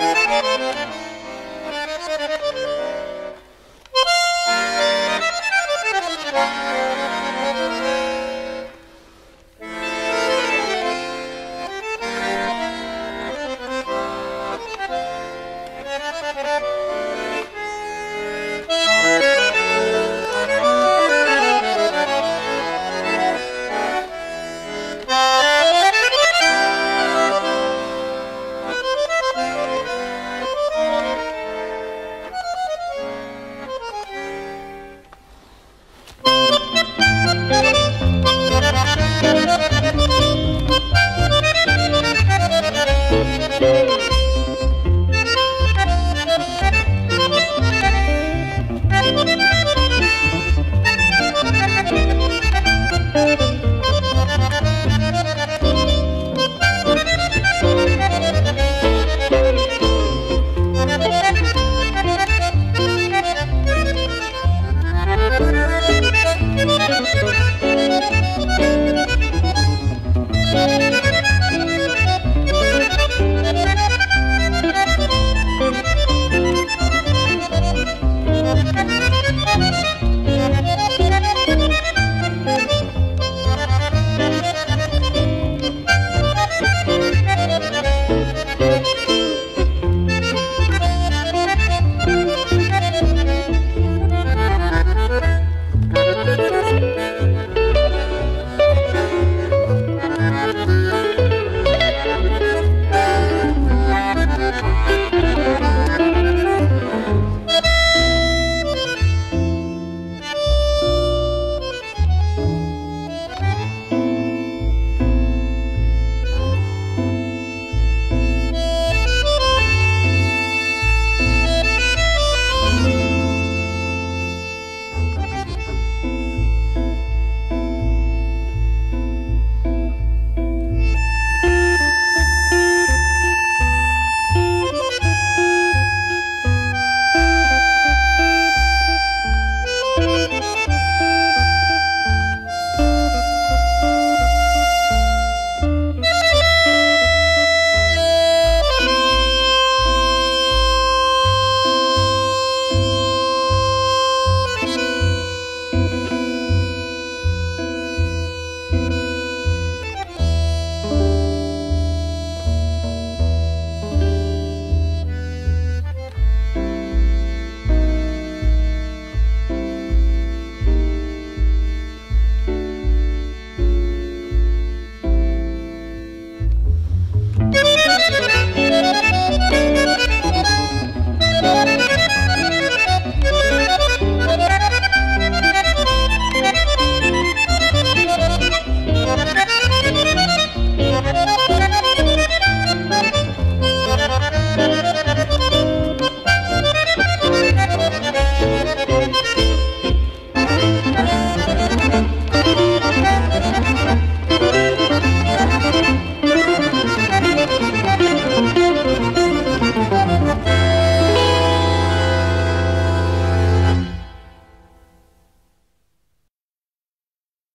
Música